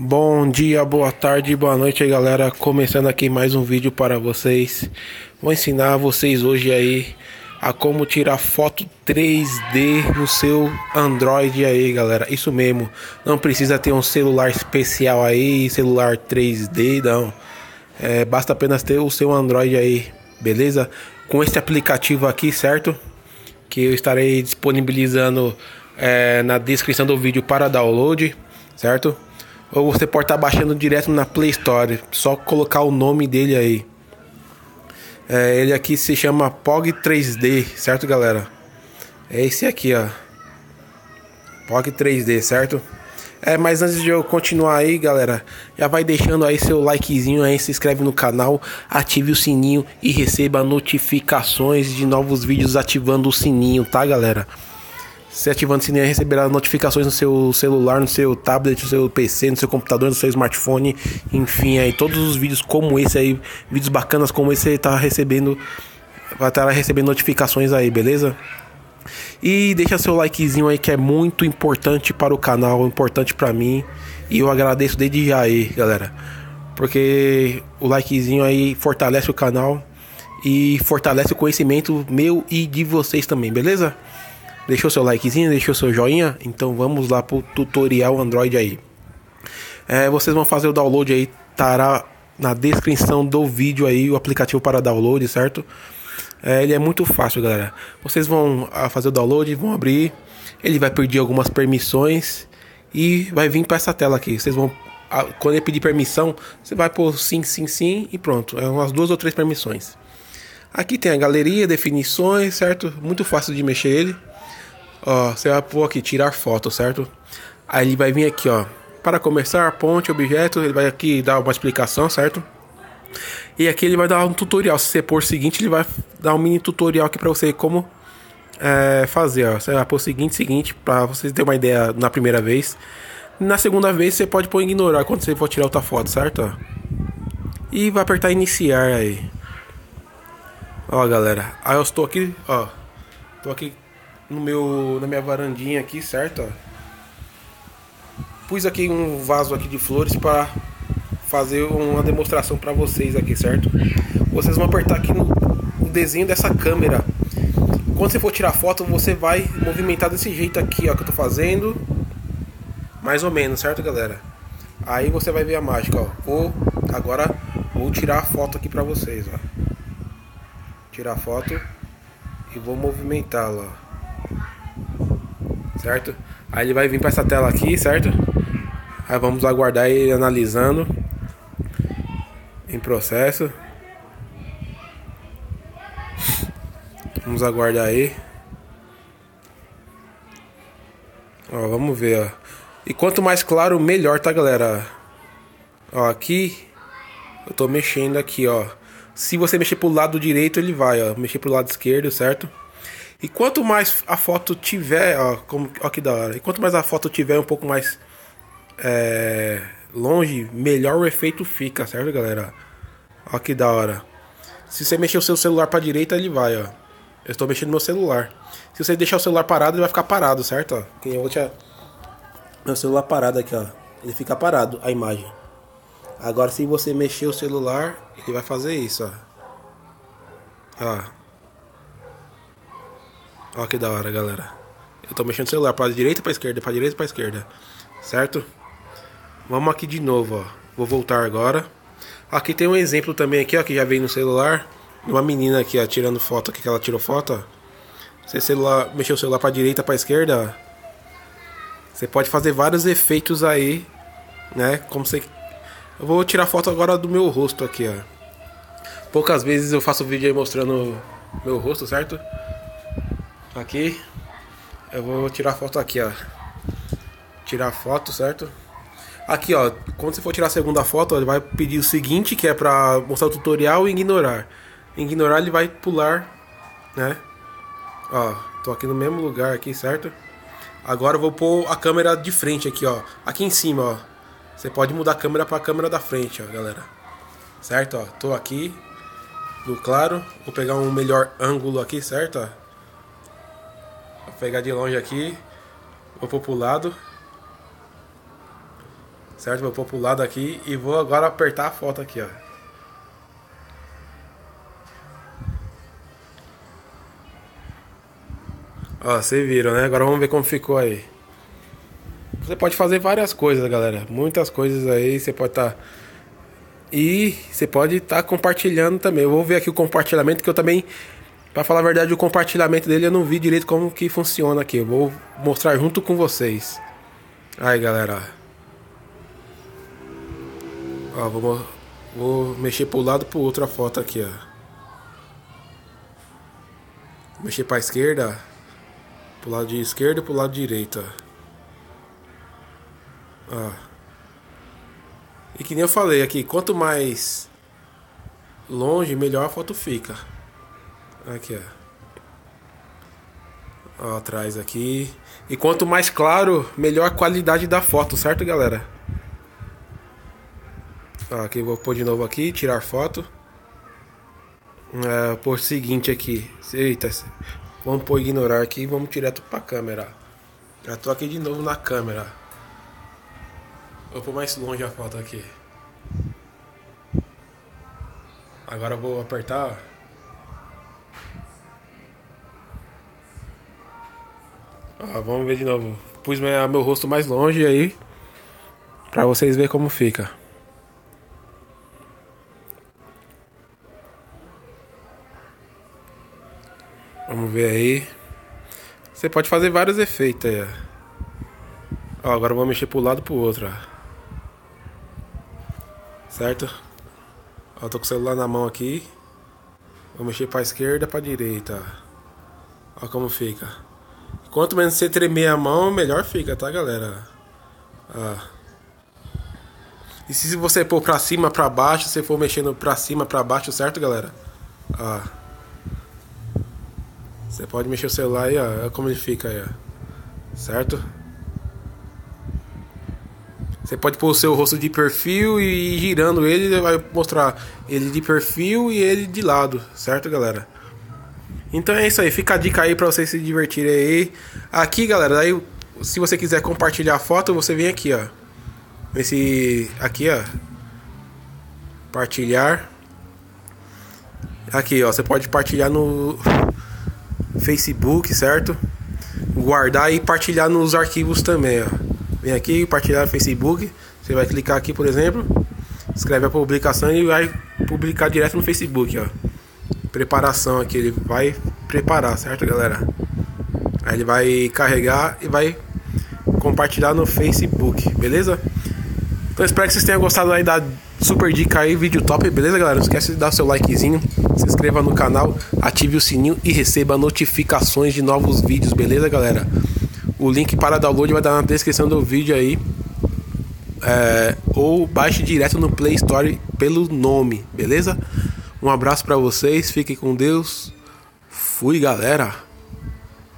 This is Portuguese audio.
Bom dia, boa tarde, boa noite aí galera, começando aqui mais um vídeo para vocês Vou ensinar vocês hoje aí a como tirar foto 3D no seu Android aí galera Isso mesmo, não precisa ter um celular especial aí, celular 3D não é, Basta apenas ter o seu Android aí, beleza? Com esse aplicativo aqui, certo? Que eu estarei disponibilizando é, na descrição do vídeo para download, certo? Ou você pode estar tá baixando direto na Play Store, só colocar o nome dele aí. É, ele aqui se chama POG 3D, certo galera? É esse aqui, ó. POG 3D, certo? É, mas antes de eu continuar aí, galera, já vai deixando aí seu likezinho aí, se inscreve no canal, ative o sininho e receba notificações de novos vídeos ativando o sininho, tá, galera? Se ativando o sininho, receberá notificações no seu celular, no seu tablet, no seu PC, no seu computador, no seu smartphone, enfim, aí todos os vídeos como esse aí, vídeos bacanas como esse, tá recebendo, vai estar recebendo notificações aí, beleza? E deixa seu likezinho aí que é muito importante para o canal, importante para mim. E eu agradeço desde já aí, galera. Porque o likezinho aí fortalece o canal e fortalece o conhecimento meu e de vocês também, beleza? Deixou seu likezinho, deixou seu joinha? Então vamos lá pro tutorial Android aí. É, vocês vão fazer o download aí, estará na descrição do vídeo aí o aplicativo para download, certo? É, ele é muito fácil, galera. Vocês vão ah, fazer o download, vão abrir, ele vai pedir algumas permissões e vai vir para essa tela aqui. Vocês vão ah, quando ele pedir permissão, você vai pôr sim, sim, sim e pronto. É umas duas ou três permissões. Aqui tem a galeria, definições, certo? Muito fácil de mexer ele. Ó, você vai pôr aqui, tirar foto, certo? Aí ele vai vir aqui, ó. Para começar, ponte, objeto, ele vai aqui dar uma explicação, certo? E aqui ele vai dar um tutorial. Se você pôr o seguinte, ele vai dar um mini tutorial aqui para você como é, fazer. Ó. Você vai pôr o seguinte, seguinte, para vocês terem uma ideia na primeira vez. Na segunda vez você pode pôr ignorar quando você for tirar outra foto, certo? E vai apertar iniciar aí. Ó, galera. Aí eu estou aqui, ó. Tô aqui no meu na minha varandinha aqui, certo? Pus aqui um vaso aqui de flores para fazer uma demonstração para vocês aqui, certo? Vocês vão apertar aqui no, no desenho dessa câmera. Quando você for tirar foto, você vai movimentar desse jeito aqui, ó, que eu tô fazendo. Mais ou menos, certo, galera? Aí você vai ver a mágica, ó. Vou agora vou tirar a foto aqui para vocês, ó. Tirar a foto e vou movimentá-la, ó certo? Aí ele vai vir para essa tela aqui, certo? Aí vamos aguardar ele analisando em processo. Vamos aguardar aí. Ó, vamos ver, ó. E quanto mais claro, melhor, tá, galera? Ó, aqui eu tô mexendo aqui, ó. Se você mexer pro lado direito, ele vai, ó. Mexer pro lado esquerdo, certo? E quanto mais a foto tiver, ó, como, ó que da hora. E quanto mais a foto tiver um pouco mais é, longe, melhor o efeito fica, certo, galera? Ó que da hora. Se você mexer o seu celular para direita, ele vai, ó. Eu estou mexendo meu celular. Se você deixar o celular parado, ele vai ficar parado, certo? Ó. Que eu vou te... Meu celular parado aqui, ó. Ele fica parado, a imagem. Agora, se você mexer o celular, ele vai fazer isso, ó. Ó. Olha que da hora, galera. Eu tô mexendo o celular para direita para esquerda, para direita para esquerda. Certo? Vamos aqui de novo, ó. Vou voltar agora. Aqui tem um exemplo também aqui, ó, que já veio no celular. Uma menina aqui, ó, tirando foto aqui que ela tirou foto, ó. Você celular, mexeu o celular para direita, para esquerda, ó. Você pode fazer vários efeitos aí, né? Como você Eu vou tirar foto agora do meu rosto aqui, ó. Poucas vezes eu faço vídeo aí mostrando meu rosto, certo? Aqui. Eu vou tirar foto aqui, ó. Tirar foto, certo? Aqui, ó. Quando você for tirar a segunda foto, ele vai pedir o seguinte, que é pra mostrar o tutorial e ignorar. Ignorar, ele vai pular, né? Ó, tô aqui no mesmo lugar aqui, certo? Agora eu vou pôr a câmera de frente aqui, ó. Aqui em cima, ó. Você pode mudar a câmera pra câmera da frente, ó, galera. Certo, ó. Tô aqui. No claro. Vou pegar um melhor ângulo aqui, certo, ó. Vou pegar de longe aqui. Vou pro lado. Certo? Vou pro lado aqui e vou agora apertar a foto aqui, ó. Ó, vocês viram, né? Agora vamos ver como ficou aí. Você pode fazer várias coisas, galera. Muitas coisas aí. Você pode estar. Tá... E você pode estar tá compartilhando também. Eu vou ver aqui o compartilhamento que eu também. Pra falar a verdade, o compartilhamento dele eu não vi direito como que funciona aqui. Eu vou mostrar junto com vocês. Aí, galera. Ó, vou, vou mexer pro lado pro outro a foto aqui, ó. Mexer pra esquerda. Pro lado de esquerda e pro lado direito, ó. ó. E que nem eu falei aqui, quanto mais longe, melhor a foto fica. Aqui, ó. Ó, atrás aqui. E quanto mais claro, melhor a qualidade da foto, certo, galera? Ó, aqui vou pôr de novo aqui, tirar foto. É, por seguinte aqui. Eita, Vamos pôr ignorar aqui e vamos direto pra câmera. Já tô aqui de novo na câmera. Vou pôr mais longe a foto aqui. Agora vou apertar. Ó, vamos ver de novo. Pus meu, meu rosto mais longe aí. Pra vocês verem como fica. Vamos ver aí. Você pode fazer vários efeitos aí. Ó, agora eu vou mexer pro lado pro outro, ó. Certo? Ó, tô com o celular na mão aqui. Vou mexer pra esquerda pra direita. Ó como fica. Quanto menos você tremer a mão, melhor fica, tá, galera? Ó. E se você pôr pra cima, pra baixo, se for mexendo pra cima, pra baixo, certo, galera? Ó. Você pode mexer o celular aí, ó. Olha como ele fica aí, ó. Certo? Você pode pôr o seu rosto de perfil e girando ele, ele vai mostrar ele de perfil e ele de lado, certo, galera? Então é isso aí, fica a dica aí para vocês se divertirem aí. Aqui, galera, aí se você quiser compartilhar a foto, você vem aqui, ó. Nesse aqui, ó. Partilhar. Aqui, ó, você pode partilhar no Facebook, certo? Guardar e partilhar nos arquivos também, ó. Vem aqui, partilhar no Facebook. Você vai clicar aqui, por exemplo, escreve a publicação e vai publicar direto no Facebook, ó. Preparação aqui, ele vai preparar, certo, galera? Aí ele vai carregar e vai compartilhar no Facebook, beleza? Então espero que vocês tenham gostado aí da super dica aí, vídeo top, beleza, galera? Não esquece de dar seu likezinho, se inscreva no canal, ative o sininho e receba notificações de novos vídeos, beleza, galera? O link para download vai dar na descrição do vídeo aí. É, ou baixe direto no Play Store pelo nome, beleza? Um abraço para vocês, fiquem com Deus. Fui, galera.